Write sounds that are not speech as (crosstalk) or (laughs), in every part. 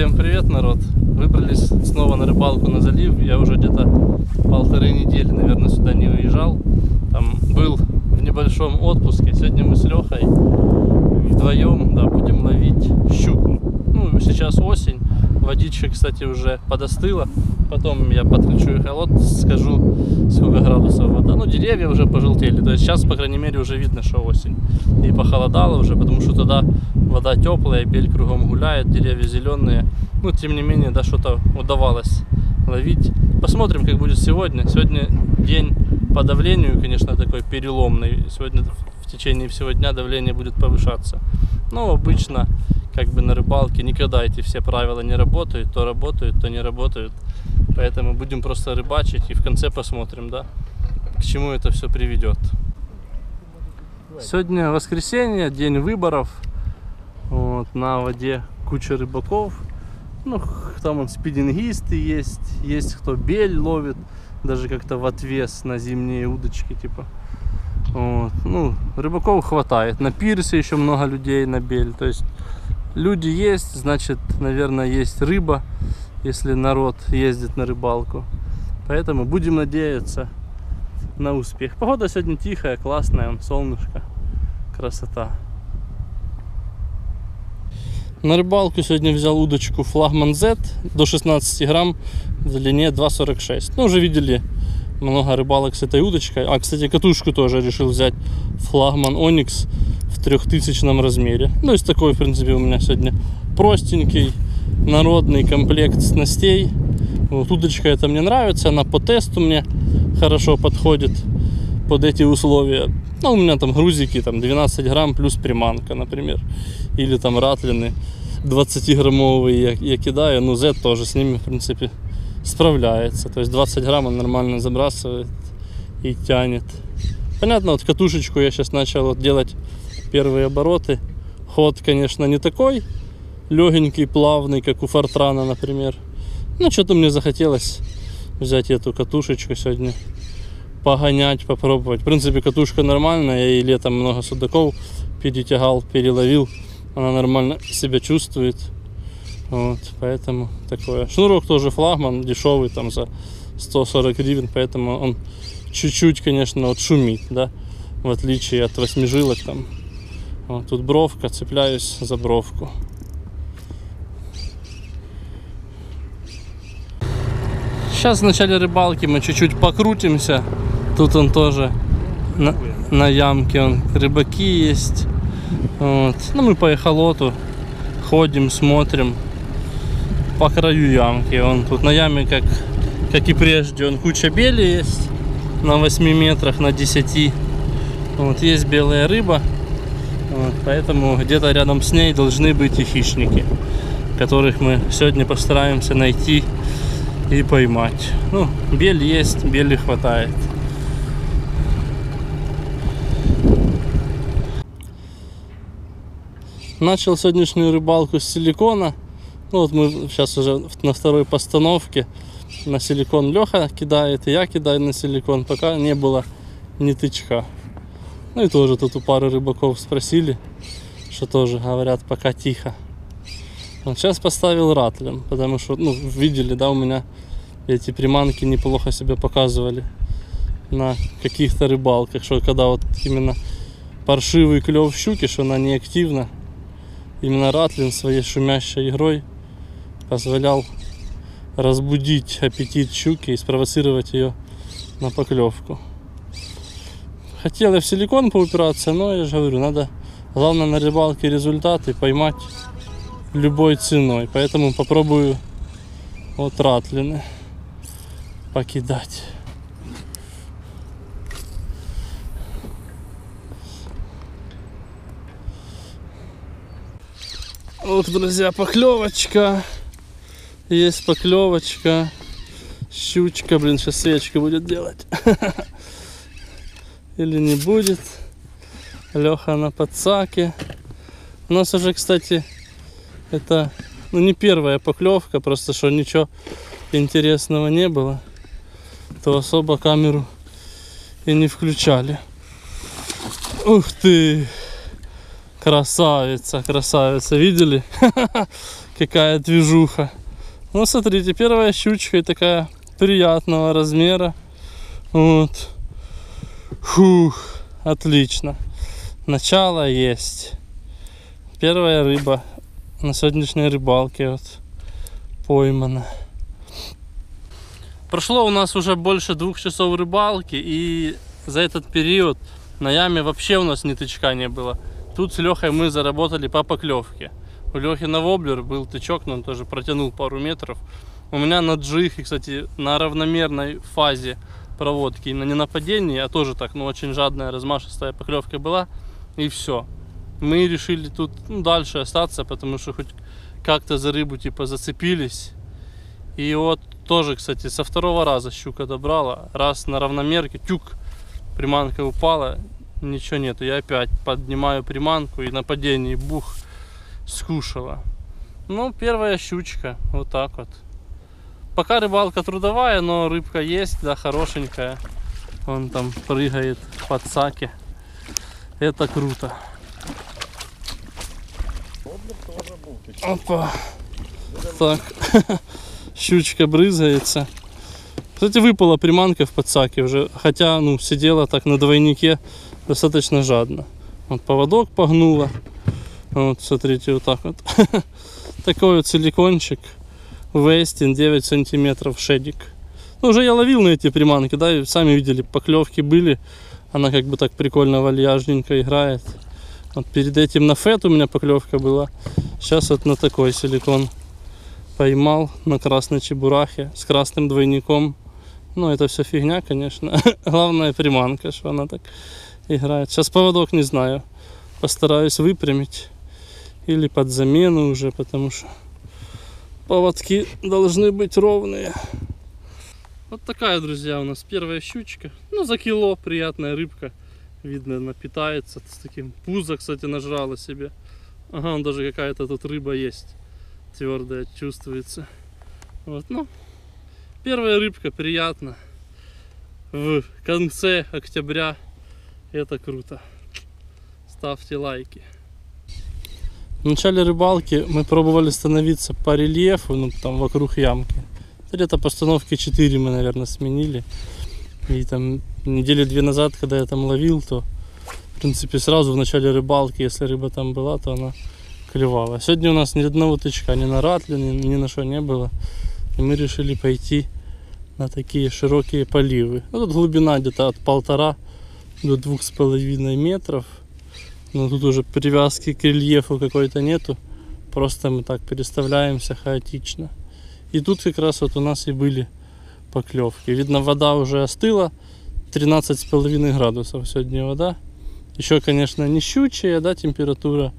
Всем привет, народ! Выбрались снова на рыбалку на залив. Я уже где-то полторы недели, наверное, сюда не уезжал. Там был в небольшом отпуске. Сегодня мы с Лехой вдвоем да, будем ловить щуку. Ну, сейчас осень. Водичка, кстати, уже подостыла. Потом я подключу эхолот, скажу, сколько градусов вода. Ну, деревья уже пожелтели. То есть сейчас, по крайней мере, уже видно, что осень. И похолодало уже, потому что тогда вода теплая, бель кругом гуляет, деревья зеленые. Ну, тем не менее, да, что-то удавалось ловить. Посмотрим, как будет сегодня. Сегодня день по давлению, конечно, такой переломный. Сегодня в течение всего дня давление будет повышаться. Но обычно, как бы на рыбалке, никогда эти все правила не работают. То работают, то не работают. Поэтому будем просто рыбачить и в конце посмотрим, да, к чему это все приведет. Сегодня воскресенье, день выборов. Вот, на воде куча рыбаков. Ну, там он спидингисты есть, есть кто бель ловит, даже как-то в отвес на зимние удочки, типа. Вот. Ну, рыбаков хватает. На пирсе еще много людей на бель. То есть люди есть, значит, наверное, есть рыба, если народ ездит на рыбалку. Поэтому будем надеяться на успех. Погода сегодня тихая, классная, солнышко, красота. На рыбалку сегодня взял удочку флагман Z до 16 грамм в длине 2,46. Ну, уже видели много рыбалок с этой удочкой. А, кстати, катушку тоже решил взять флагман Onyx в 3000 размере. Ну, из такой, в принципе, у меня сегодня простенький, народный комплект снастей. Вот удочка эта мне нравится, она по тесту мне хорошо подходит под эти условия. Ну, у меня там грузики, там 12 грамм плюс приманка, например. Или там ратлины 20-граммовые я, я кидаю. Ну, Z тоже с ними, в принципе, справляется. То есть 20 грамм он нормально забрасывает и тянет. Понятно, вот катушечку я сейчас начал вот делать первые обороты. Ход, конечно, не такой легенький, плавный, как у Фортрана, например. Ну, что-то мне захотелось взять эту катушечку сегодня погонять, попробовать. В принципе, катушка нормальная, я и летом много судаков перетягал, переловил. Она нормально себя чувствует. Вот, поэтому такое. Шнурок тоже флагман, дешевый, там за 140 гривен, поэтому он чуть-чуть, конечно, вот шумит, да, в отличие от восьмижилок там. Вот, тут бровка, цепляюсь за бровку. Сейчас в начале рыбалки мы чуть-чуть покрутимся. Тут он тоже на, на ямке, он рыбаки есть. Вот. Ну мы по эхолоту ходим, смотрим по краю ямки. Он тут на яме, как, как и прежде, он куча бели есть на 8 метрах, на 10. Вот есть белая рыба. Вот, поэтому где-то рядом с ней должны быть и хищники, которых мы сегодня постараемся найти и поймать. Ну, бель есть, бели хватает. Начал сегодняшнюю рыбалку с силикона. Ну вот мы сейчас уже на второй постановке. На силикон Леха кидает, и я кидаю на силикон, пока не было ни тычка. Ну и тоже тут у пары рыбаков спросили, что тоже говорят, пока тихо. Вот сейчас поставил ратлем, потому что, ну, видели, да, у меня эти приманки неплохо себя показывали на каких-то рыбалках, что когда вот именно паршивый клев щуки, что она не активна, именно Ратлин своей шумящей игрой позволял разбудить аппетит щуки и спровоцировать ее на поклевку. Хотел я в силикон поупираться, но я же говорю, надо главное на рыбалке результаты поймать любой ценой. Поэтому попробую вот ратлины покидать. Вот, друзья, поклевочка. Есть поклевочка. Щучка, блин, сейчас свечка будет делать. (laughs) Или не будет. Леха на подсаке. У нас уже, кстати, это ну, не первая поклевка, просто что ничего интересного не было, то особо камеру и не включали. Ух ты! Красавица, красавица, видели? (laughs) какая движуха. Ну, смотрите, первая щучка и такая приятного размера. Вот. Фух, отлично. Начало есть. Первая рыба на сегодняшней рыбалке вот поймана. Прошло у нас уже больше двух часов рыбалки, и за этот период на яме вообще у нас ни тычка не было. Тут с Лехой мы заработали по поклевке. У Лехи на воблер был тычок, но он тоже протянул пару метров. У меня на джихе, кстати, на равномерной фазе проводки, на падении, а тоже так, ну очень жадная, размашистая поклевка была. И все. Мы решили тут ну, дальше остаться, потому что хоть как-то за рыбу типа зацепились. И вот тоже, кстати, со второго раза щука добрала. Раз на равномерке, тюк, приманка упала, ничего нету. Я опять поднимаю приманку и на падении бух скушала. Ну, первая щучка, вот так вот. Пока рыбалка трудовая, но рыбка есть, да, хорошенькая. Он там прыгает под саки. Это круто. Опа. Так. (laughs) Щучка брызгается. Кстати, выпала приманка в подсаке уже. Хотя, ну, сидела так на двойнике достаточно жадно. Вот поводок погнула. Вот, смотрите, вот так вот. (laughs) Такой вот силикончик. Вестин 9 сантиметров шедик. Ну, уже я ловил на эти приманки, да, и сами видели, поклевки были. Она как бы так прикольно вальяжненько играет. Вот перед этим на фет у меня поклевка была. Сейчас вот на такой силикон поймал на красной чебурахе с красным двойником. Ну, это все фигня, конечно. (laughs) Главная приманка, что она так играет. Сейчас поводок не знаю. Постараюсь выпрямить. Или под замену уже, потому что поводки должны быть ровные. Вот такая, друзья, у нас первая щучка. Ну, за кило приятная рыбка. Видно, она питается с таким. Пузо, кстати, нажрала себе. Ага, он даже какая-то тут рыба есть. Твердая чувствуется. Вот, ну, первая рыбка приятно. В конце октября. Это круто. Ставьте лайки. В начале рыбалки мы пробовали становиться по рельефу, ну там вокруг ямки. Где-то постановки 4 мы, наверное, сменили. И там недели две назад, когда я там ловил, то в принципе сразу в начале рыбалки, если рыба там была, то она клевала. Сегодня у нас ни одного тычка, ни на ратле, ни, ни на что не было. И мы решили пойти на такие широкие поливы. Ну, тут глубина где-то от полтора до двух с половиной метров. Но тут уже привязки к рельефу какой-то нету. Просто мы так переставляемся хаотично. И тут как раз вот у нас и были поклевки. Видно, вода уже остыла. 13,5 градусов сегодня вода. Еще, конечно, не щучья, да, температура.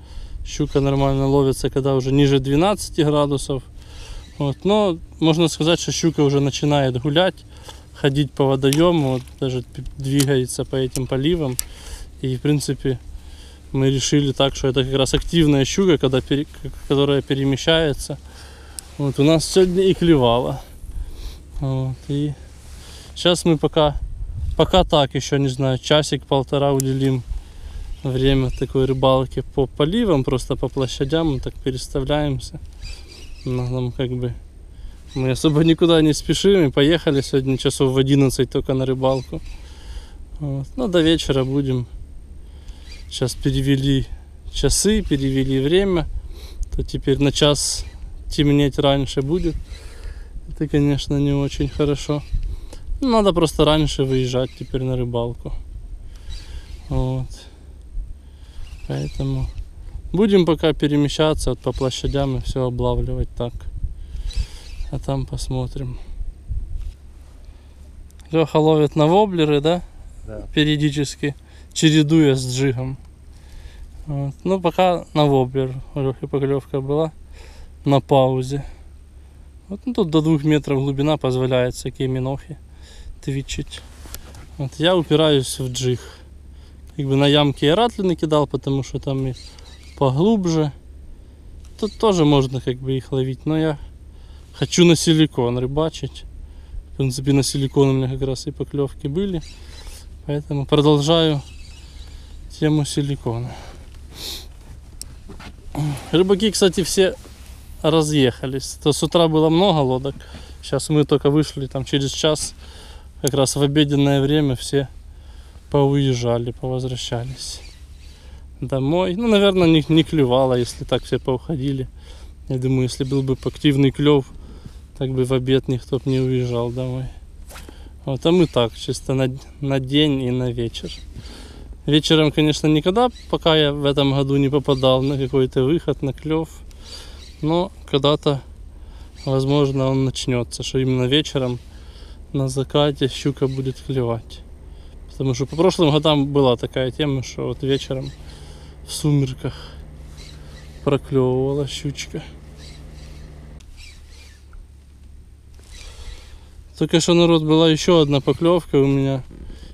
Щука нормально ловится, когда уже ниже 12 градусов. Вот. Но можно сказать, что щука уже начинает гулять, ходить по водоему, вот, даже двигается по этим поливам. И, в принципе, мы решили так, что это как раз активная щука, когда, которая перемещается. Вот у нас сегодня и клевала. Вот, и сейчас мы пока, пока так еще, не знаю, часик-полтора уделим время такой рыбалки по поливам, просто по площадям, мы так переставляемся. Но нам как бы мы особо никуда не спешим и поехали сегодня часов в 11 только на рыбалку. Вот. Ну, до вечера будем Сейчас перевели часы, перевели время. То теперь на час темнеть раньше будет. Это, конечно, не очень хорошо. Надо просто раньше выезжать теперь на рыбалку. Вот. Поэтому будем пока перемещаться вот по площадям и все облавливать так. А там посмотрим. Леха ловит на воблеры, да? Да. Периодически чередуя с джигом. Вот. Ну, пока на воблер Лехи поклевка была на паузе. Вот, ну, тут до двух метров глубина позволяет всякие минохи твичить. Вот, я упираюсь в джиг. Как бы на ямке я ратли накидал, потому что там и поглубже. Тут тоже можно как бы их ловить, но я хочу на силикон рыбачить. В принципе, на силикон у меня как раз и поклевки были. Поэтому продолжаю тему силикона. Рыбаки, кстати, все разъехались. То с утра было много лодок. Сейчас мы только вышли, там через час, как раз в обеденное время все поуезжали, повозвращались домой. Ну, наверное, не, не клевало, если так все поуходили. Я думаю, если был бы активный клев, так бы в обед никто бы не уезжал домой. Вот, а мы так, чисто на, на день и на вечер. Вечером, конечно, никогда, пока я в этом году не попадал на какой-то выход, на клев. Но когда-то, возможно, он начнется, что именно вечером на закате щука будет клевать. Потому что по прошлым годам была такая тема, что вот вечером в сумерках проклевывала щучка. Только что народ была еще одна поклевка у меня.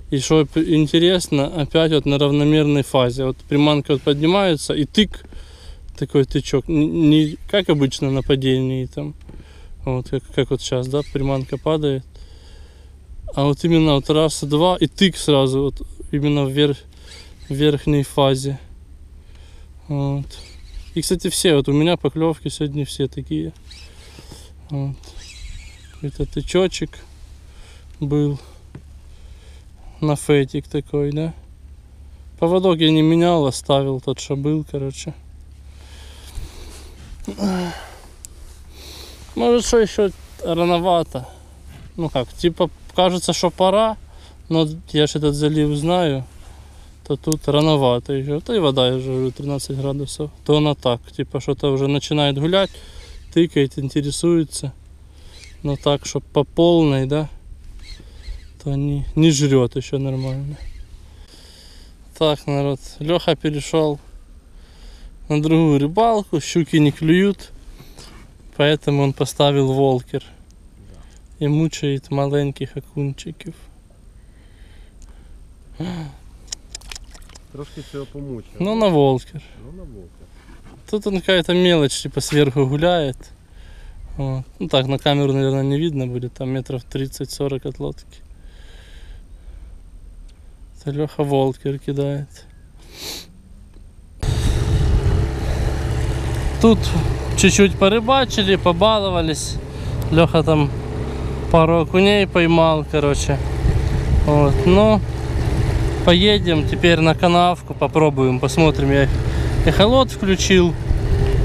И что интересно, опять вот на равномерной фазе. Вот приманка вот поднимается и тык, такой тычок. Не как обычно на падении там. Вот как, как вот сейчас, да, приманка падает. А вот именно вот раз, два и тык сразу вот именно в, верх, в верхней фазе. Вот. И, кстати, все, вот у меня поклевки сегодня все такие. Вот. Это тычочек был на фетик такой, да. Поводок я не менял, оставил тот, что был, короче. Может, что еще рановато. Ну как, типа, кажется, что пора, но я же этот залив знаю то тут рановато еще. Та и вода уже 13 градусов. То она так, типа что-то уже начинает гулять, тыкает, интересуется. Но так, чтобы по полной, да, то не, не жрет еще нормально. Так, народ, Леха перешел на другую рыбалку, щуки не клюют, поэтому он поставил волкер и мучает маленьких окунчиков. Трошки цього помучив. Ну, на волкер. Ну, на волка. Тут он какая-то мелочь, типа сверху гуляет. Вот. Ну так, на камеру, наверное, не видно будет, там метров 30-40 от лодки. Леха Волкер кидает. Тут чуть-чуть порыбачили, побаловались. Леха там пару окуней поймал, короче. Вот, но поедем теперь на канавку, попробуем, посмотрим. Я эхолот включил,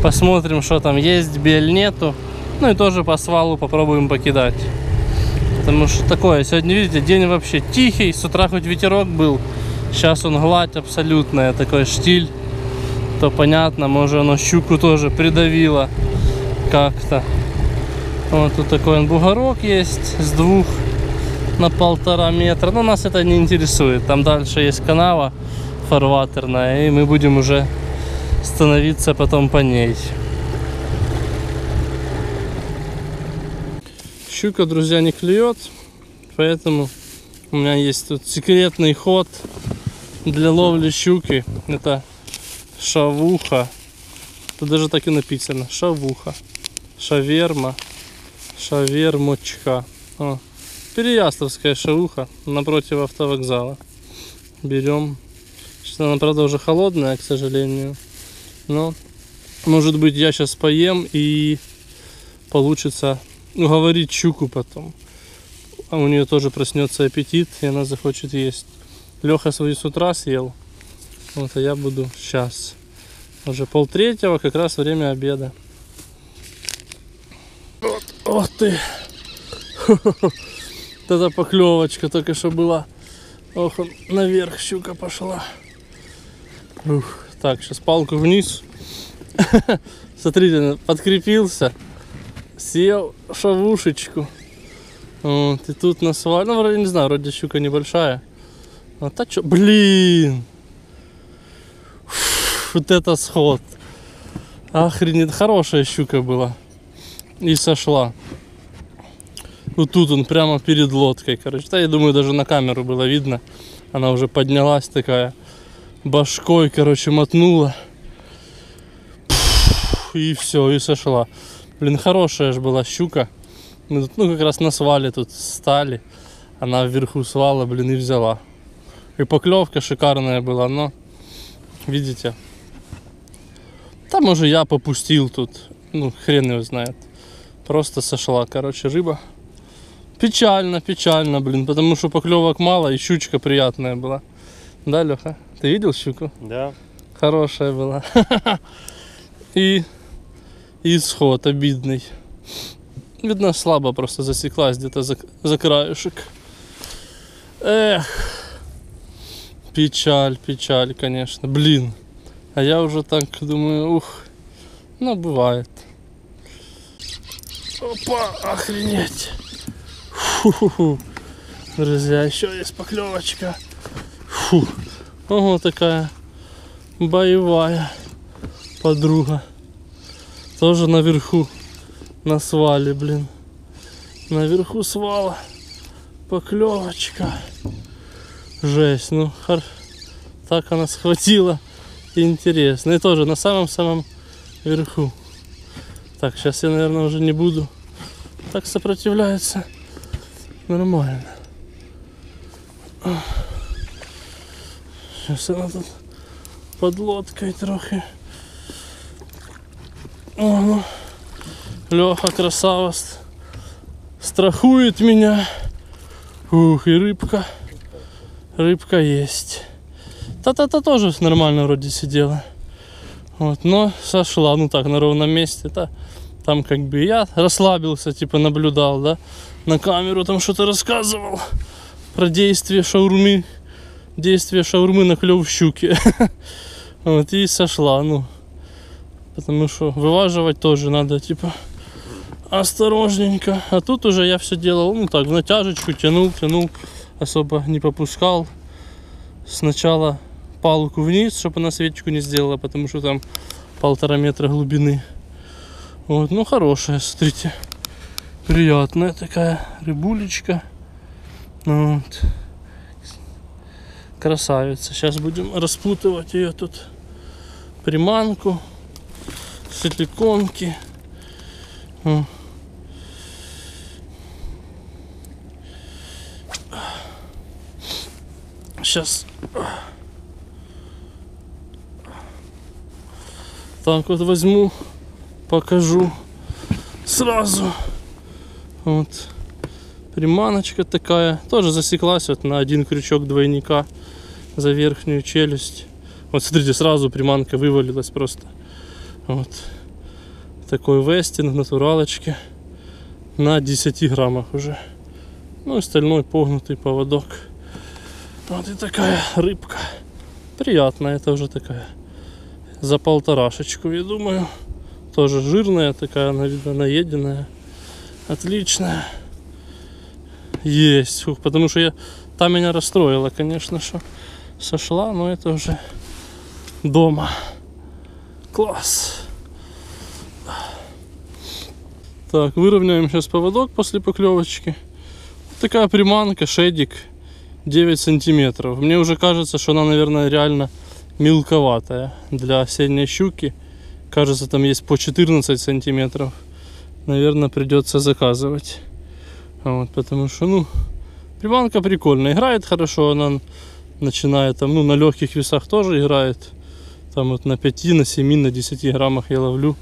посмотрим, что там есть, бель нету. Ну и тоже по свалу попробуем покидать. Потому что такое, сегодня, видите, день вообще тихий, с утра хоть ветерок был. Сейчас он гладь абсолютная, такой штиль. То понятно, может оно щуку тоже придавило как-то. Вот тут такой он бугорок есть с двух на полтора метра. Но нас это не интересует. Там дальше есть канава фарватерная, и мы будем уже становиться потом по ней. Щука, друзья, не клюет, поэтому у меня есть тут секретный ход для ловли щуки. Это шавуха. Тут даже так и написано. Шавуха. Шаверма. Шавермочка. О. Переяславская шауха напротив автовокзала. Берем. Сейчас она, правда, уже холодная, к сожалению. Но, может быть, я сейчас поем и получится уговорить щуку потом. А у нее тоже проснется аппетит, и она захочет есть. Леха свою с утра съел. Вот, а я буду сейчас. Уже полтретьего, как раз время обеда. Вот, ох ты. (laughs) Эта поклевочка только что была. Ох, наверх щука пошла. Ух. Так, сейчас палку вниз. (laughs) Смотрите, подкрепился. Съел шавушечку. Вот, и тут на сваль... Ну, вроде не знаю, вроде щука небольшая. А та что? Блин! Вот это сход. Охренеть, хорошая щука была. И сошла. Вот тут он прямо перед лодкой, короче. Да, я думаю, даже на камеру было видно. Она уже поднялась такая, башкой, короче, мотнула. И все, и сошла. Блин, хорошая же была щука. Мы тут, ну, как раз на свале тут стали. Она вверху свала, блин, и взяла. И поклевка шикарная была, но, видите, там уже я попустил тут. ну, хрен его знает. Просто сошла, короче, рыба. Печально, печально, блин, потому что поклевок мало и щучка приятная была. Да, Леха? Ты видел щуку? Да. Хорошая была. (laughs) И исход обидный. Видно, слабо просто засеклась где-то за, за краешек. Эх. Печаль, печаль, конечно. Блин. А я уже так думаю, ух. Ну, бывает. Опа, охренеть. Фу-ху-ху. Друзья, еще есть поклевочка. Фу. Ого, такая боевая подруга. Тоже наверху на свале, блин. Наверху свала поклевочка. Жесть, ну хор... так она схватила. Интересно. И тоже на самом-самом верху. Так, сейчас я, наверное, уже не буду так сопротивляется. Нормально. Сейчас она тут под лодкой трохи. О. Леха красава ст- страхует меня. Ух, и рыбка. Рыбка есть. Та-та-та тоже нормально вроде сидела. Вот, но сошла, ну так, на ровном месте. Та, там как бы я расслабился, типа наблюдал, да, на камеру там что-то рассказывал про действие шаурмы, действие шаурмы на клев щуки. (laughs) Вот, и сошла, ну, потому что вываживать тоже надо, типа, осторожненько. А тут уже я все делал, ну так, в натяжечку тянул, тянул, особо не попускал. Сначала палку вниз, чтобы она свечку не сделала, потому что там полтора метра глубины. Вот, ну хорошая, смотрите. Приятная такая рыбулечка. Ну Вот. Красавица. Сейчас будем распутывать ее тут. Приманку. Силиконки. Сейчас. Так вот возьму, покажу сразу. Вот. Приманочка такая. Тоже засеклась вот на один крючок двойника за верхнюю челюсть. Вот смотрите, сразу приманка вывалилась просто. Вот. Такой вестинг, натуралочки. На 10 граммах уже. Ну и стальной погнутый поводок. Вот и такая рыбка. Приятная это уже такая. За полторашечку, я думаю. Тоже жирная такая, видно наеденная. Отличная. Есть. Фух, потому что я там меня расстроила, конечно, что сошла, но это уже дома. Класс. Так, выровняем сейчас поводок после поклевочки. Такая приманка, шедик 9 сантиметров. Мне уже кажется, что она, наверное, реально мелковатая для осенней щуки. Кажется, там есть по 14 сантиметров. Наверное, придется заказывать. Вот, потому что, ну, приманка прикольная. Играет хорошо, она начинает там, ну, на легких весах тоже играет. Там вот на 5, на 7, на 10 граммах я ловлю,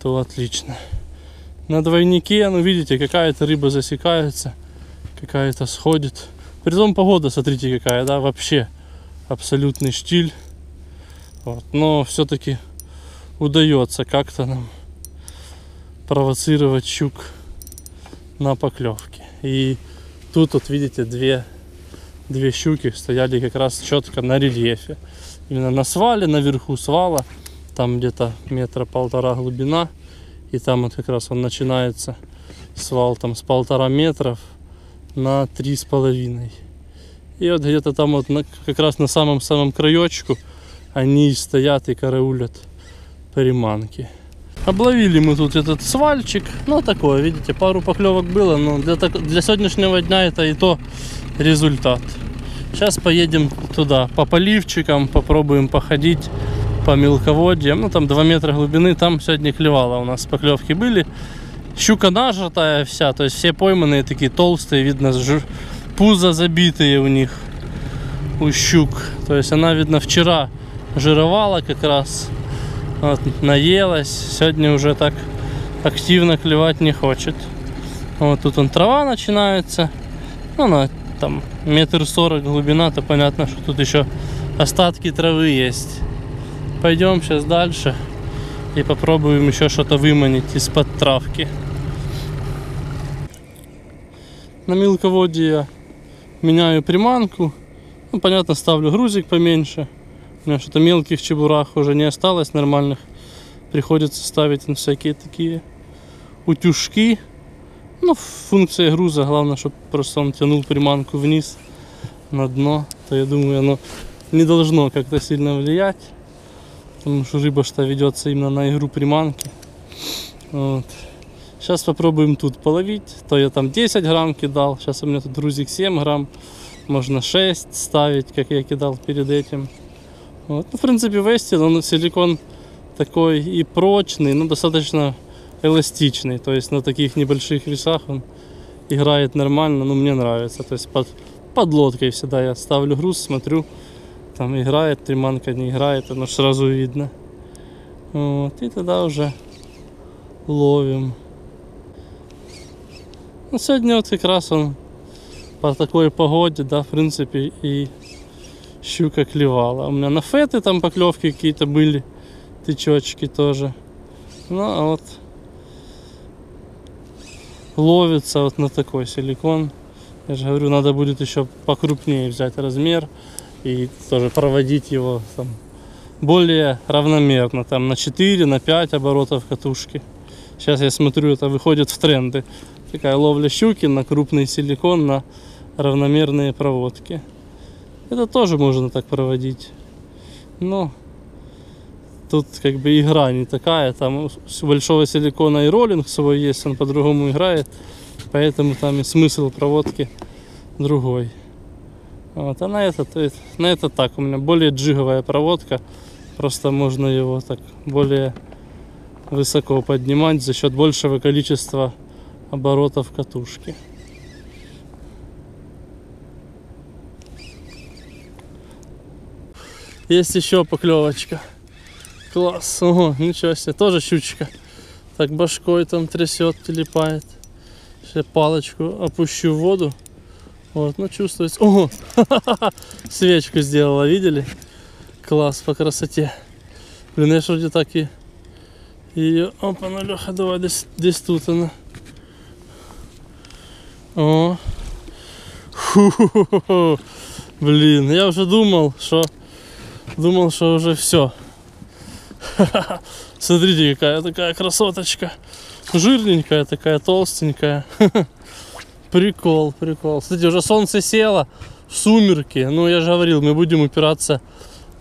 то отлично. На двойнике, ну, видите, какая-то рыба засекается, какая-то сходит. Притом погода, смотрите, какая, да, вообще абсолютный штиль. Вот. Но все-таки удается как-то нам провоцировать щук на поклевке. И тут вот видите две, две щуки стояли как раз четко на рельефе. Именно на свале, наверху свала, там где-то метра полтора глубина. И там вот как раз он начинается, свал там с полтора метров на три с половиной. И вот где-то там вот на, как раз на самом-самом краечку они стоят и караулят приманки. Обловили мы тут этот свальчик. Ну, такое, видите, пару поклевок было, но для, для сегодняшнего дня это и то результат. Сейчас поедем туда по поливчикам, попробуем походить по мелководьям. Ну, там 2 метра глубины, там сегодня клевало у нас поклевки были. Щука нажатая вся, то есть все пойманные такие толстые, видно, жир- пузо забитые у них, у щук. То есть она, видно, вчера жировала как раз, вот, наелась. Сегодня уже так активно клевать не хочет. Вот тут он трава начинается. Ну, она там метр сорок глубина, то понятно, что тут еще остатки травы есть. Пойдем сейчас дальше и попробуем еще что-то выманить из-под травки. На мелководье я меняю приманку. Ну, понятно, ставлю грузик поменьше. У меня что-то мелких чебурах уже не осталось нормальных. Приходится ставить на всякие такие утюжки. Ну, функция груза, главное, чтобы просто он тянул приманку вниз на дно. То я думаю, оно не должно как-то сильно влиять. Потому что рыба что ведется именно на игру приманки. Вот. Сейчас попробуем тут половить. То я там 10 грамм кидал. Сейчас у меня тут грузик 7 грамм. Можно 6 ставить, как я кидал перед этим. Вот. Ну, в принципе, Вестин, он силикон такой и прочный, но достаточно эластичный. То есть на таких небольших весах он играет нормально, ну мне нравится. То есть под, под лодкой всегда я ставлю груз, смотрю, там играет приманка, не играет, оно сразу видно. Вот, и тогда уже ловим. Ну, вот как раз он по такой погоде, да, в принципе, и щука клевала. У меня на феты там поклевки какие-то были, тычочки тоже. Ну, а вот ловится вот на такой силикон. Я же говорю, надо будет еще покрупнее взять размер и тоже проводить его там более равномерно, там на 4, на 5 оборотов катушки. Сейчас я смотрю, это выходит в тренды. Такая ловля щуки на крупный силикон, на равномерные проводки. Это тоже можно так проводить. Но тут как бы игра не такая. Там у большого силикона и роллинг свой есть, он по-другому играет. Поэтому там и смысл проводки другой. Вот, а на это, на это так, у меня более джиговая проводка. Просто можно его так более высоко поднимать за счет большего количества оборотов катушки. Есть еще поклевочка. Класс. Ого, ничего себе. Тоже щучка. Так башкой там трясет, телепает. Сейчас палочку опущу в воду. Вот, ну чувствуется. Ого! (laughs) Свечку сделала, видели? Класс по красоте. Блин, я ж вроде так и ее. Опа, ну Леха, давай десь, десь тут она. О. Ху-ху-ху. (laughs) Блин, я уже думал, что Думал, что уже все. (laughs) Смотрите, какая такая красоточка. Жирненькая такая, толстенькая. (laughs) Прикол, прикол. Кстати, уже солнце село, сумерки. Ну, я же говорил, мы будем упираться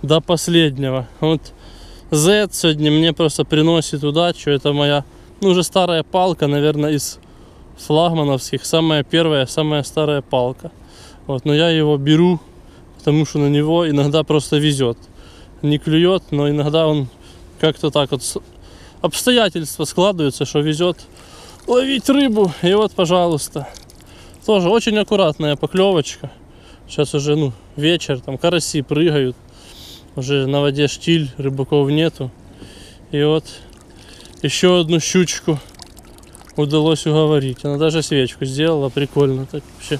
до последнего. Вот Z сегодня мне просто приносит удачу. Это моя, ну, уже старая палка, наверное, из флагмановских. Самая первая, самая старая палка. Вот, но я его беру потому что на него иногда просто везет. Не клюет, но иногда он как-то так вот обстоятельства складываются, что везет ловить рыбу. И вот, пожалуйста, тоже очень аккуратная поклевочка. Сейчас уже ну, вечер, там караси прыгают, уже на воде штиль, рыбаков нету. И вот еще одну щучку удалось уговорить. Она даже свечку сделала, прикольно так вообще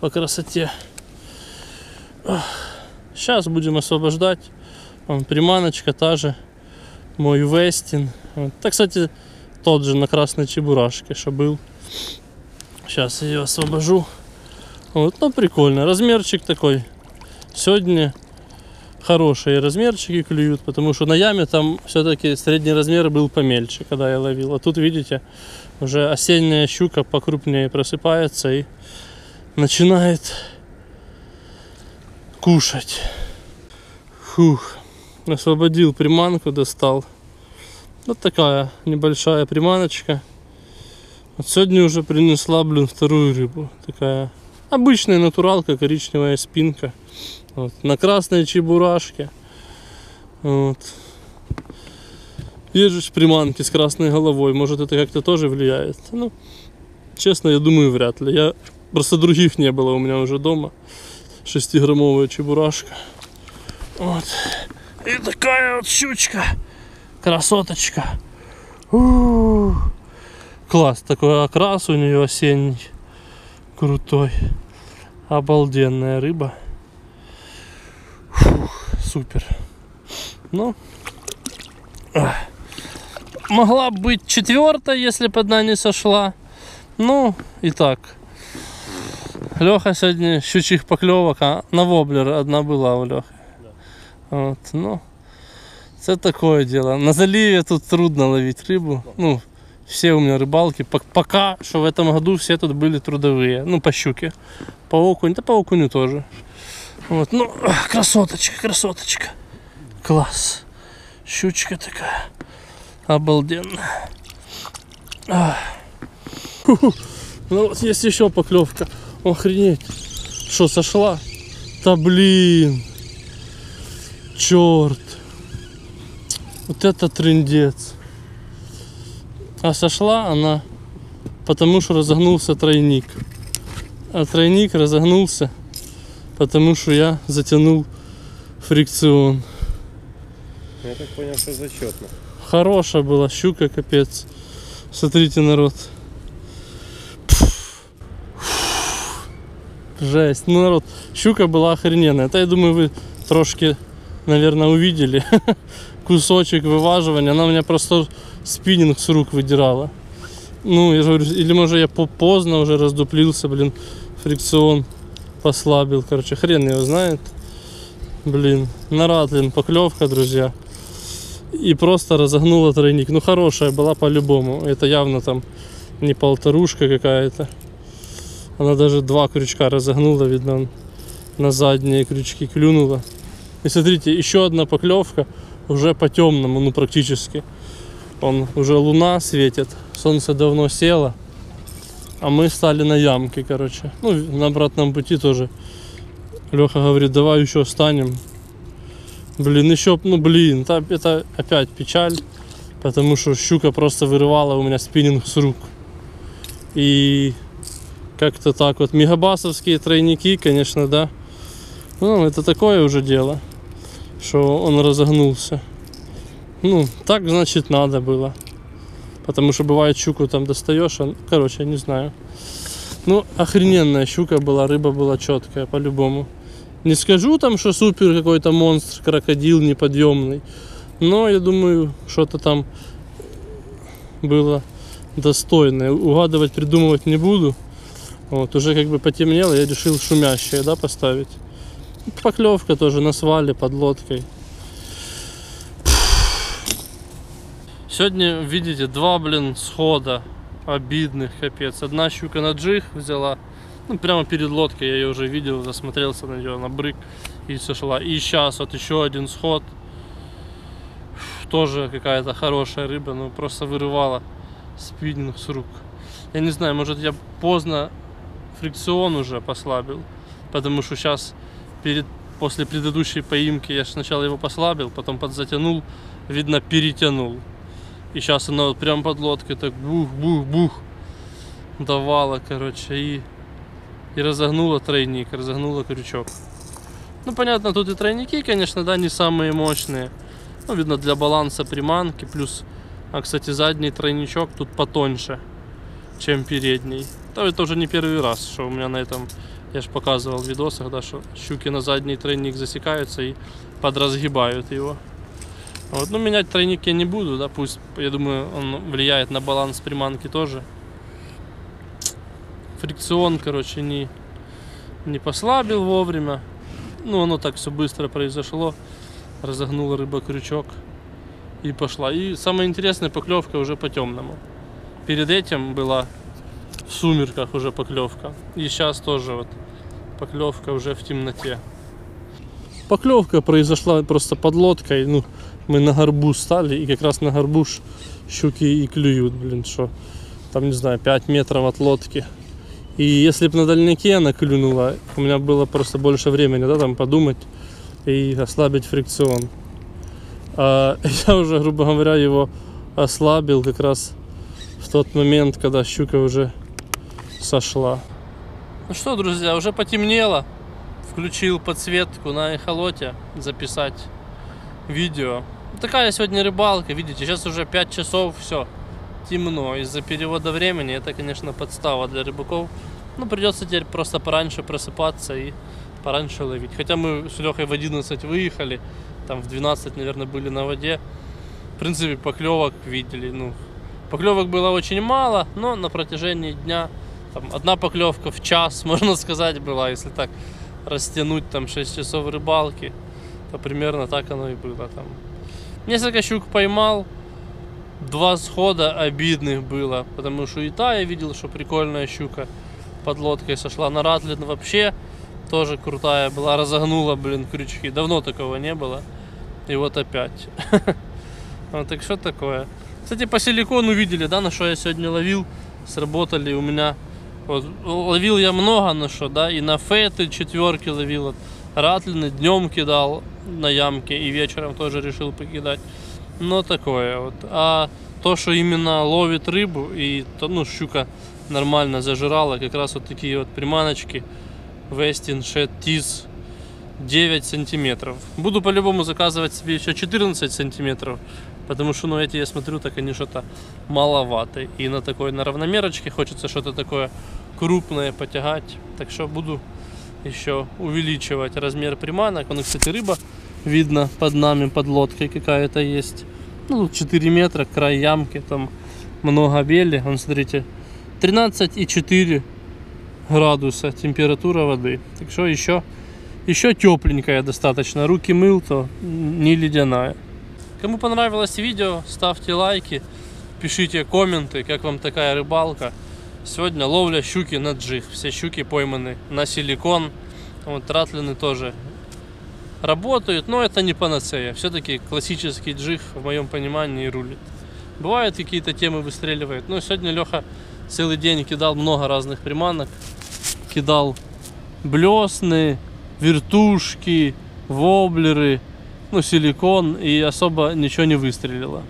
по красоте. Сейчас будем освобождать. Вон, приманочка та же. Мой Вестин. Так, кстати, тот же на красной чебурашке, что был. Сейчас ее освобожу. Вот, ну прикольно. Размерчик такой. Сегодня хорошие размерчики клюют, потому что на яме там все-таки средний размер был помельче, когда я ловил. А тут, видите, уже осенняя щука покрупнее просыпается и начинает кушать. Фух. Освободил приманку, достал. Вот такая небольшая приманочка. Вот сегодня уже принесла, блин, вторую рыбу. Такая обычная натуралка, коричневая спинка. Вот. На красной чебурашке. Вот. Езжу приманки с красной головой. Может это как-то тоже влияет. Ну, честно, я думаю, вряд ли. Я просто других не было у меня уже дома. 6-граммовая чебурашка. Вот. И такая вот щучка. Красоточка. У -у -у. Класс, такой окрас у нее осенний. Крутой. Обалденная рыба. Фух, супер. Ну, ах. могла быть четвертая, если бы одна не сошла. Ну, и так. Леха сегодня щучих поклевок, а на воблер одна была у Лехи. Вот, ну, это такое дело. На заливе тут трудно ловить рыбу. Ну, все у меня рыбалки. Пок- Пока, что в этом году все тут были трудовые. Ну, по щуке. По окуню, да по окуню тоже. Вот, ну, красоточка, красоточка. Класс. Щучка такая. Ху-ху. (laughs) Ну вот есть еще поклевка. Охренеть. Что, сошла? Да блин. Черт. Вот это трендец. А сошла она, потому что разогнулся тройник. А тройник разогнулся, потому что я затянул фрикцион. Я так понял, что зачетно. Хорошая была щука, капец. Смотрите, народ. Жесть. Ну, народ, щука была охрененная. Это, я думаю, вы трошки, наверное, увидели. (laughs) Кусочек вываживания. Она у меня просто спиннинг с рук выдирала. Ну, я говорю, или может я по- поздно уже раздуплился, блин, фрикцион послабил. Короче, хрен его знает. Блин, на Ратлин поклевка, друзья и просто разогнула тройник. Ну, хорошая была по-любому. Это явно там не полторушка какая-то. Она даже два крючка разогнула, видно, на задние крючки клюнула. И смотрите, еще одна поклевка уже по темному, ну практически. Он уже луна светит, солнце давно село, а мы стали на ямке, короче. Ну, на обратном пути тоже. Леха говорит, давай еще станем. Блин, еще, ну блин, это, это опять печаль, потому что щука просто вырывала у меня спиннинг с рук. И как-то так вот. Мегабасовские тройники, конечно, да. Ну, это такое уже дело, что он разогнулся. Ну, так, значит, надо было. Потому что бывает щуку там достаешь, а, короче, я не знаю. Ну, охрененная щука была, рыба была четкая, по-любому. Не скажу там, что супер какой-то монстр, крокодил неподъемный. Но я думаю, что-то там было достойное. Угадывать, придумывать не буду. Вот, уже как бы потемнело, я решил шумящее, да, поставить. Поклевка тоже на свале под лодкой. Сегодня, видите, два, блин, схода обидных, капец. Одна щука на джих взяла, ну, прямо перед лодкой, я ее уже видел, засмотрелся на нее, на брык и сошла. И сейчас вот еще один сход. Тоже какая-то хорошая рыба, но просто вырывала спиннинг с рук. Я не знаю, может я поздно фрикцион уже послабил, потому что сейчас перед, после предыдущей поимки я сначала его послабил, потом подзатянул, видно перетянул. И сейчас она вот прям под лодкой так бух-бух-бух давала, короче, и, и разогнула тройник, разогнула крючок. Ну, понятно, тут и тройники, конечно, да, не самые мощные. Ну, видно, для баланса приманки. Плюс, а, кстати, задний тройничок тут потоньше, чем передний. Да, это уже не первый раз, что у меня на этом, я же показывал в видосах, да, что щуки на задний тройник засекаются и подразгибают его. Вот, ну, менять тройник я не буду, да, пусть, я думаю, он влияет на баланс приманки тоже. Фрикцион, короче, не, не послабил вовремя. Ну, оно так все быстро произошло. Разогнула рыба крючок и пошла. И самое интересное, поклевка уже по темному. Перед этим была в сумерках уже поклевка. И сейчас тоже вот поклевка уже в темноте. Поклевка произошла просто под лодкой. Ну, мы на горбуш стали, и как раз на горбуш щуки и клюют, блин, что там, не знаю, 5 метров от лодки. И если бы на дальнике она клюнула, у меня было просто больше времени, да, там подумать и ослабить фрикцион. А (laughs) я уже, грубо говоря, его ослабил как раз в тот момент, когда щука уже сошла. Ну что, друзья, уже потемнело. Включил подсветку на эхолоте записать видео. Такая сегодня рыбалка, видите, сейчас уже 5 часов, все. темно. Из-за перевода времени это, конечно, подстава для рыбаков. Ну, придется теперь просто пораньше просыпаться и пораньше ловить. Хотя мы с Лехой в 11 выехали, там в 12, наверное, были на воде. В принципе, поклевок видели. Ну, поклевок было очень мало, но на протяжении дня там, одна поклевка в час, (laughs) можно сказать, была, если так растянуть там 6 часов рыбалки, то примерно так оно и было. Там. Несколько щук поймал, два схода обидных было, потому что и та я видел, что прикольная щука под лодкой сошла. На Ратлин вообще тоже крутая была, разогнула, блин, крючки. Давно такого не было. И вот опять. (laughs) Вот так что такое. Кстати, по силикону видели, да, на что я сегодня ловил. Сработали у меня. Вот, ловил я много на что, да, и на феты четверки ловил. Вот, Ратлины днем кидал на ямке и вечером тоже решил покидать. Но такое вот. А то, что именно ловит рыбу и то, ну, щука нормально зажирала, как раз вот такие вот приманочки Westin Shed Tease 9 сантиметров. Буду по-любому заказывать себе еще 14 сантиметров, потому что, ну, эти, я смотрю, так они что-то маловаты. И на такой, на равномерочке хочется что-то такое крупное потягать. Так что буду еще увеличивать размер приманок. Вон, кстати, рыба видно под нами, под лодкой какая-то есть. Ну, 4 метра, край ямки, там много бели. Вон, смотрите, 13,4 градуса температура воды. Так что еще, еще тепленькая достаточно. Руки мыл, то не ледяная. Кому понравилось видео, ставьте лайки, пишите комменты, как вам такая рыбалка. Сегодня ловля щуки на джиг. Все щуки пойманы на силикон. Вот тратлины тоже работают, но это не панацея. Все-таки классический джиг, в моем понимании, рулит. Бывают какие-то темы выстреливает. Но сегодня Леха целый день кидал много разных приманок. Кидал блесны, вертушки, воблеры, ну, силикон, и особо ничего не выстрелило.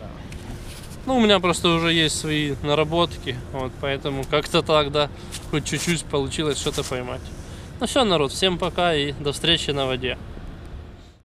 Ну, у меня просто уже есть свои наработки, вот, поэтому как-то так, да, хоть чуть-чуть получилось что-то поймать. Ну все, народ, всем пока и до встречи на воде.